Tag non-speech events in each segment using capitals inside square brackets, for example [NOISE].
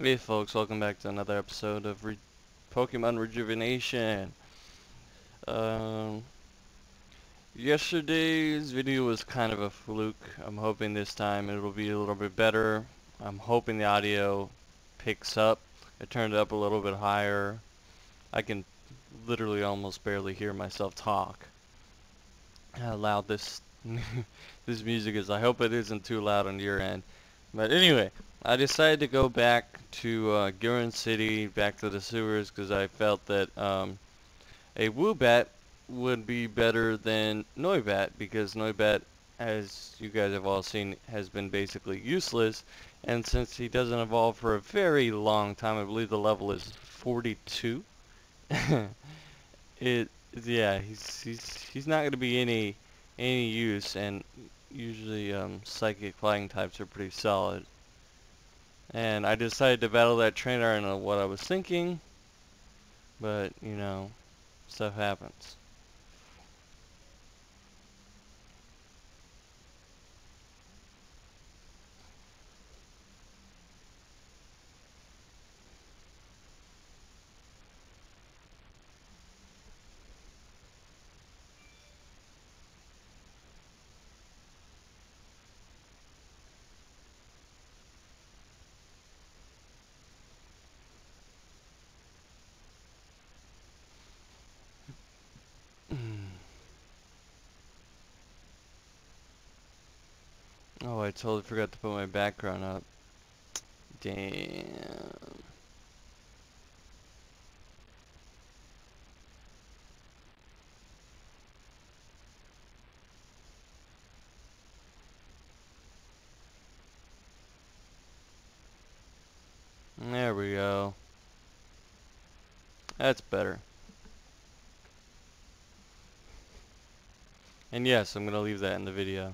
Hey folks, welcome back to another episode of Re Pokemon Rejuvenation. Um, yesterday's video was kind of a fluke. I'm hoping this time it'll be a little bit better. I'm hoping the audio picks up. I turned it up a little bit higher. I can literally almost barely hear myself talk. How loud this [LAUGHS] this music is. I hope it isn't too loud on your end. But anyway, I decided to go back to uh, City, back to the sewers, because I felt that um, a Woobat would be better than Noibat, because Noibat, as you guys have all seen, has been basically useless, and since he doesn't evolve for a very long time, I believe the level is 42, [LAUGHS] it, yeah, he's, he's, he's not going to be any, any use, and usually um, psychic flying types are pretty solid. And I decided to battle that trainer. Know what I was thinking, but you know, stuff happens. I totally forgot to put my background up. Damn. There we go. That's better. And yes, I'm going to leave that in the video.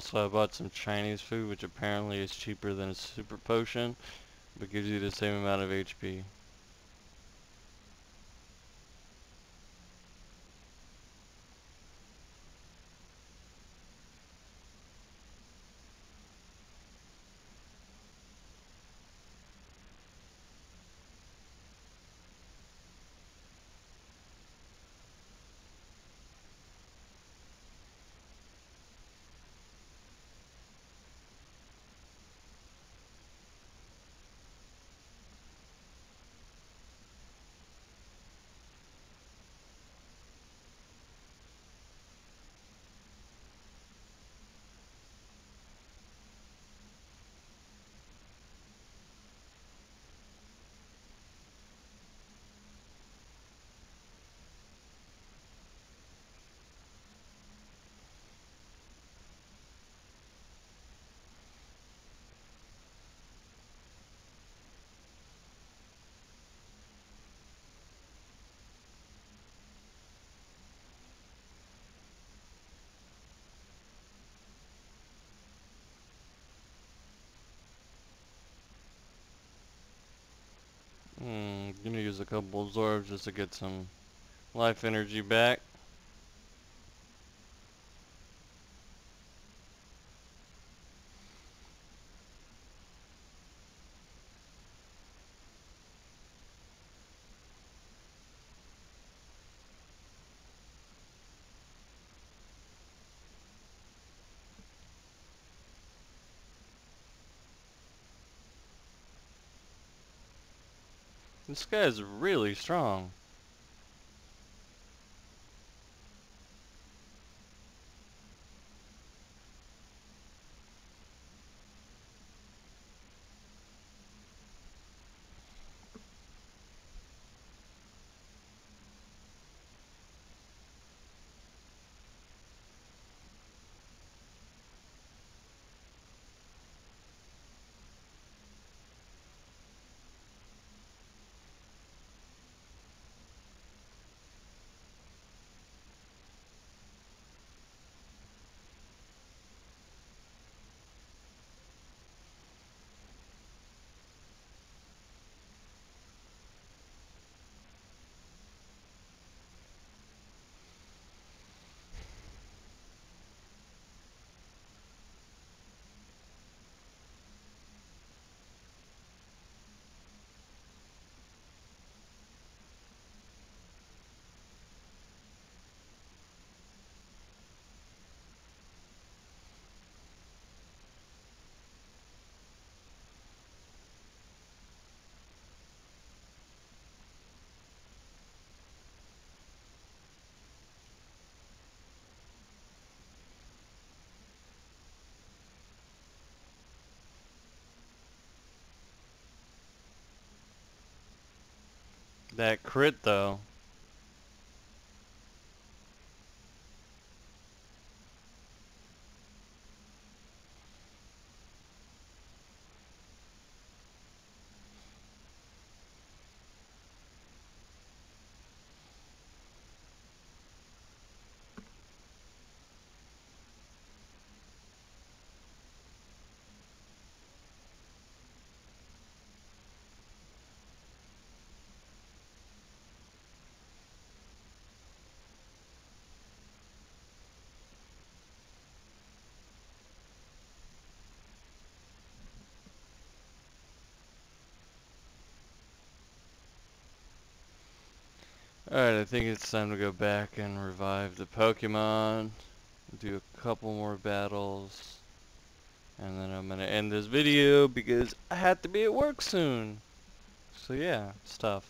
Also I bought some Chinese food, which apparently is cheaper than a super potion, but gives you the same amount of HP. A couple absorbs just to get some life energy back. This guy's really strong. That crit though. Alright, I think it's time to go back and revive the Pokemon. Do a couple more battles. And then I'm going to end this video because I have to be at work soon. So yeah, stuff.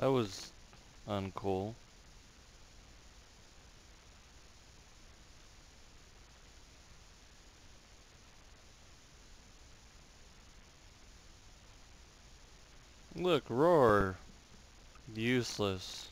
That was uncool. Look, roar. Useless.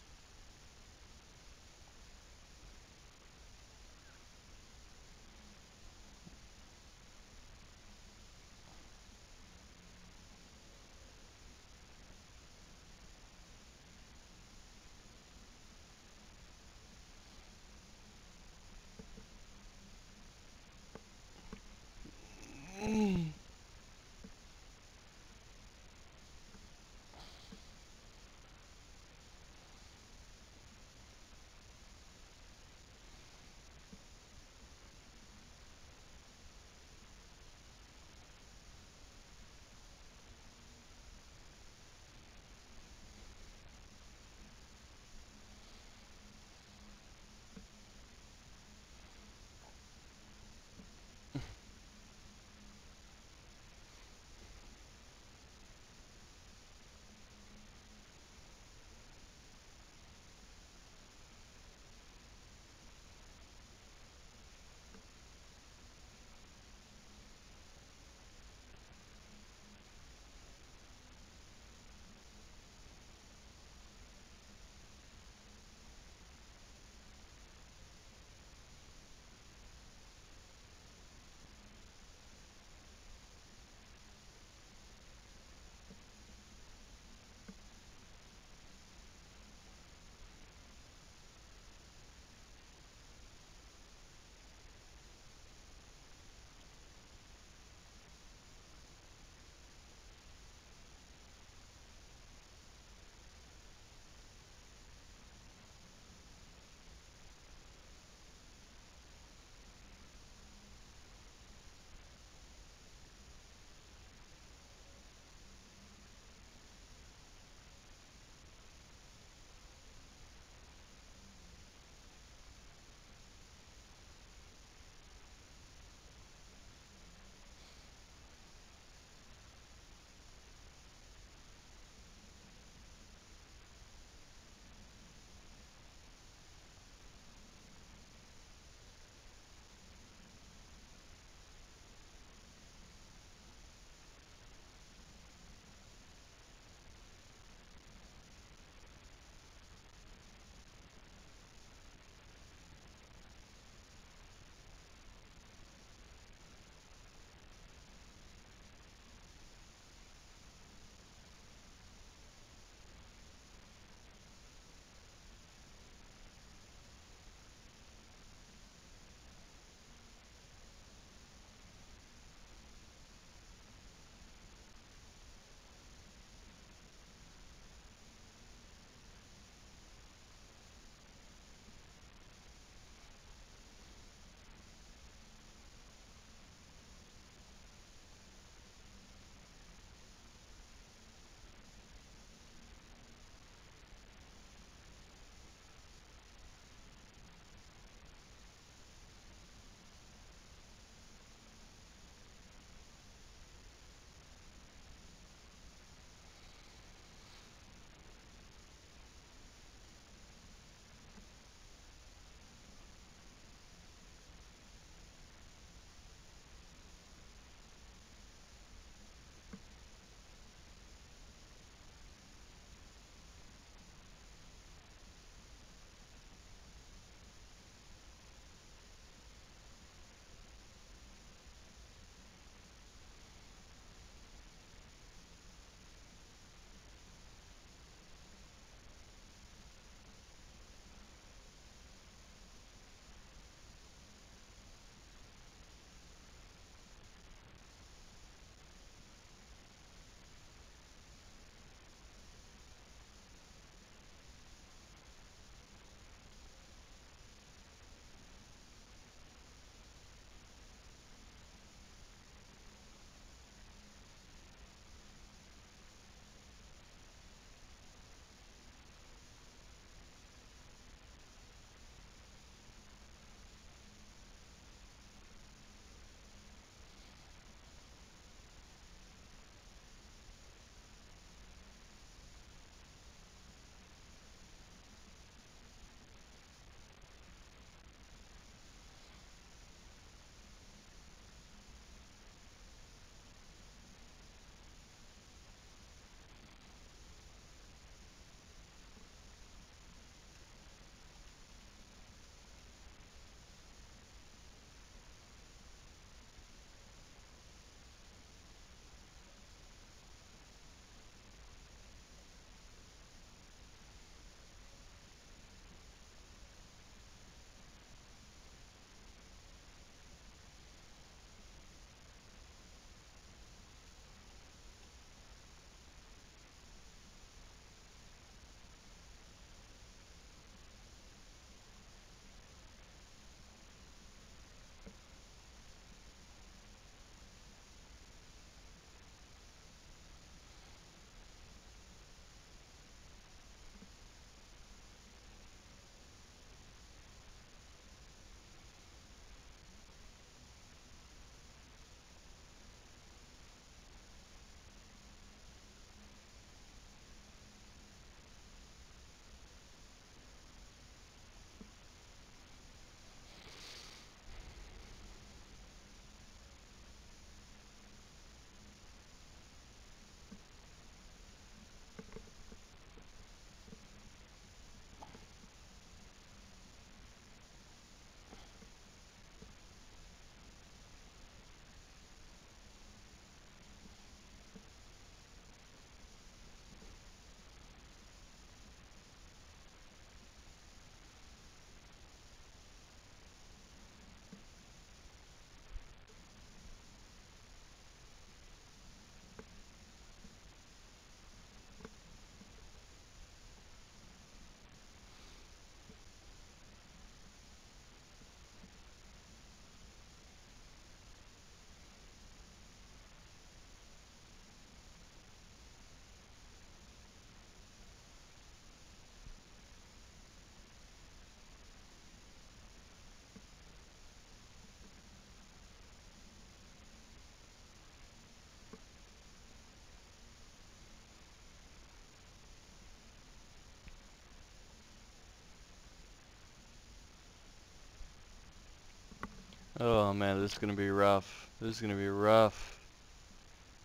Man, this is gonna be rough. This is gonna be rough.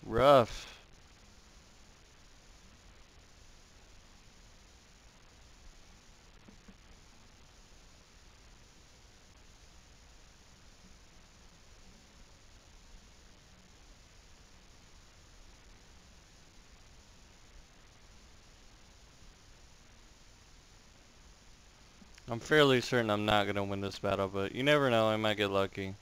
Rough. I'm fairly certain I'm not going to win this battle, but you never know, I might get lucky.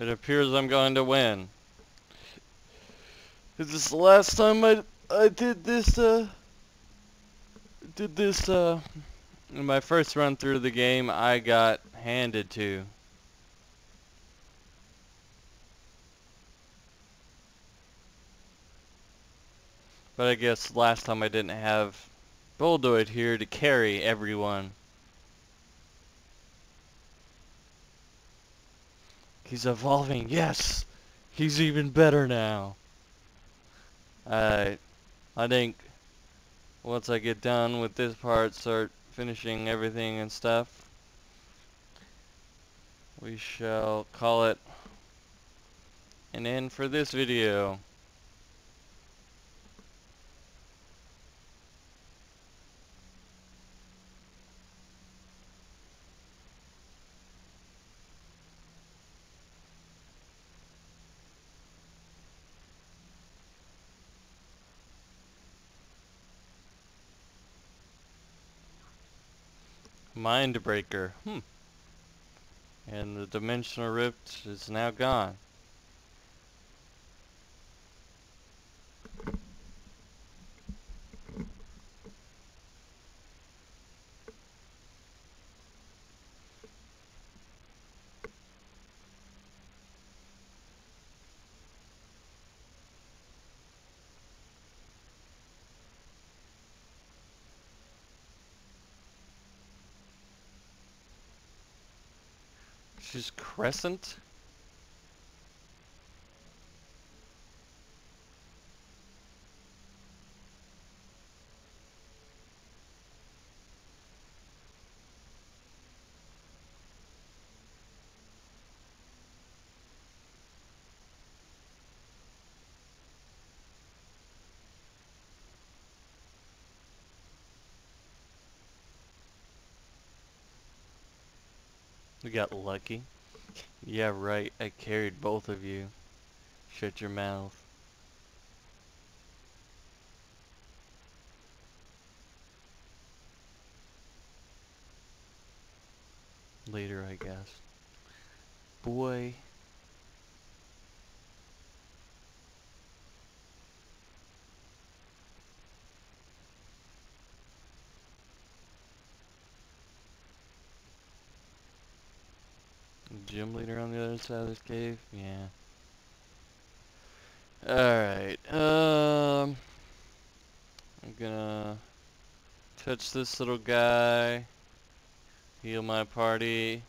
It appears I'm going to win. Is this the last time I I did this uh did this uh in my first run through the game I got handed to. But I guess last time I didn't have Boldoid here to carry everyone. He's evolving. Yes! He's even better now. Alright. I think once I get done with this part, start finishing everything and stuff, we shall call it an end for this video. Mindbreaker. Hmm. And the Dimensional Rift is now gone. She's Crescent? We got lucky. Yeah, right. I carried both of you. Shut your mouth. Later, I guess. Boy. Gym leader on the other side of this cave? Yeah. Alright, um... I'm gonna touch this little guy, heal my party,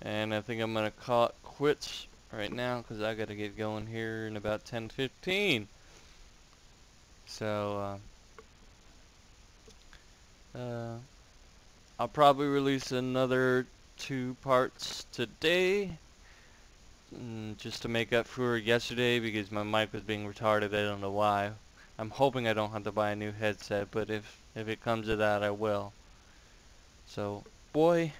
and I think I'm gonna call it quits right now because I gotta get going here in about 10:15. So, uh, uh, I'll probably release another two parts today mm, just to make up for yesterday because my mic was being retarded. I don't know why. I'm hoping I don't have to buy a new headset, but if if it comes to that, I will. So, boy,